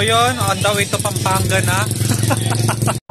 yun, on the way to Pampanga na.